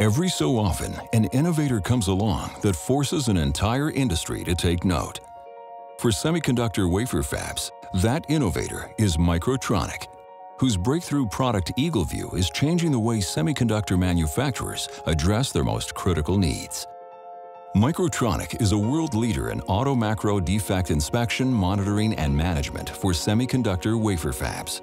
Every so often, an innovator comes along that forces an entire industry to take note. For semiconductor wafer fabs, that innovator is Microtronic, whose breakthrough product EagleView is changing the way semiconductor manufacturers address their most critical needs. Microtronic is a world leader in auto macro defect inspection, monitoring, and management for semiconductor wafer fabs.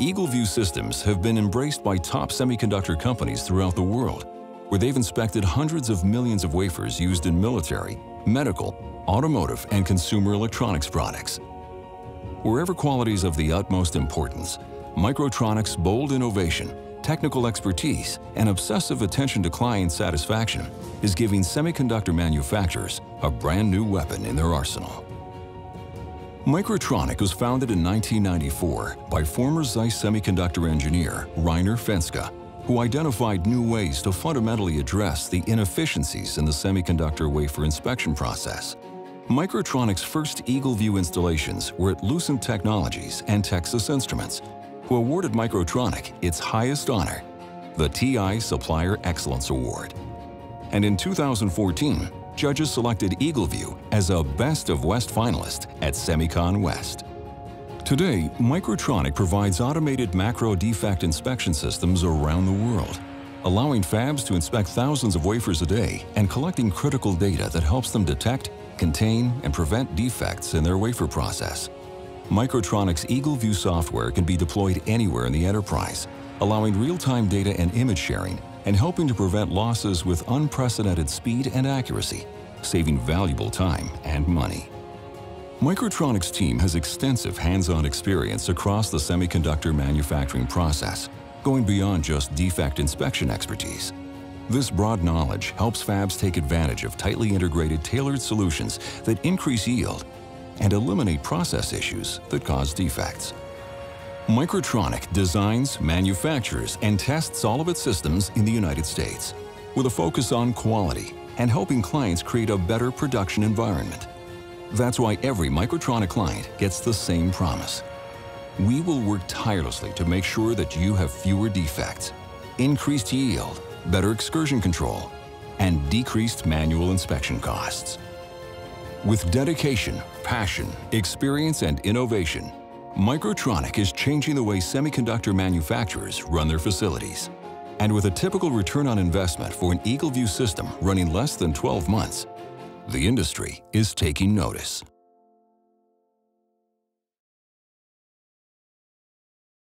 EagleView systems have been embraced by top semiconductor companies throughout the world, where they've inspected hundreds of millions of wafers used in military, medical, automotive, and consumer electronics products. Wherever qualities of the utmost importance, Microtronic's bold innovation, technical expertise, and obsessive attention to client satisfaction is giving semiconductor manufacturers a brand new weapon in their arsenal. Microtronic was founded in 1994 by former Zeiss semiconductor engineer Rainer Fenske who identified new ways to fundamentally address the inefficiencies in the semiconductor wafer inspection process. Microtronic's first EagleView installations were at Lucent Technologies and Texas Instruments, who awarded Microtronic its highest honor, the TI Supplier Excellence Award. And in 2014, judges selected EagleView as a Best of West finalist at Semicon West. Today, Microtronic provides automated macro defect inspection systems around the world, allowing fabs to inspect thousands of wafers a day and collecting critical data that helps them detect, contain, and prevent defects in their wafer process. Microtronic's EagleView software can be deployed anywhere in the enterprise, allowing real-time data and image sharing and helping to prevent losses with unprecedented speed and accuracy, saving valuable time and money. Microtronic's team has extensive hands-on experience across the semiconductor manufacturing process, going beyond just defect inspection expertise. This broad knowledge helps fabs take advantage of tightly integrated tailored solutions that increase yield and eliminate process issues that cause defects. Microtronic designs, manufactures, and tests all of its systems in the United States, with a focus on quality and helping clients create a better production environment. That's why every Microtronic client gets the same promise. We will work tirelessly to make sure that you have fewer defects, increased yield, better excursion control, and decreased manual inspection costs. With dedication, passion, experience, and innovation, Microtronic is changing the way semiconductor manufacturers run their facilities. And with a typical return on investment for an EagleView system running less than 12 months, the industry is taking notice.